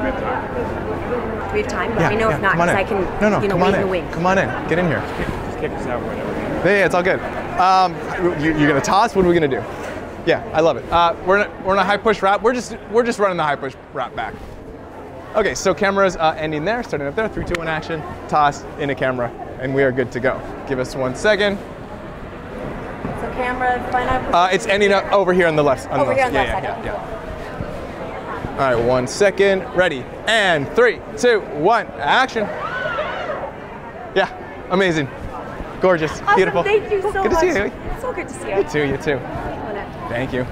We have time. Do we have time? Let me know if not, because. I can, no, no, you know, come wait on in in. the wing. Come on in. Get in here. Just kick us out whenever. Yeah, yeah, it's all good. Um, you, you're gonna toss. What are we gonna do? Yeah, I love it. Uh, we're in a, we're in a high push wrap. We're just we're just running the high push wrap back. Okay, so cameras uh, ending there, starting up there. Three, two, one, action. Toss in a camera, and we are good to go. Give us one second. So camera, find out. Uh, it's ending up over here on the left. On Over the here left. on the yeah, left yeah, side, yeah, yeah. All right, one second. Ready. And three, two, one, action. Yeah, amazing. Gorgeous. Awesome, Beautiful. Thank you so Good much. Good to see you. So good to see you. You too, you too. Thank you.